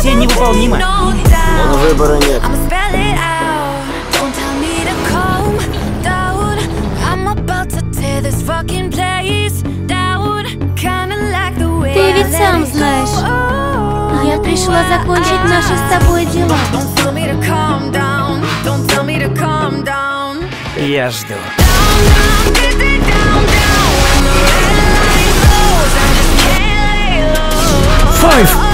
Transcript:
Миссия невыполнима. Но выбора нет. this fucking place down Kinda like the way Ты ведь сам знаешь oh, Я пришла закончить наши с тобой дела. Don't tell me to calm down Don't tell me to calm down. Я жду. Five.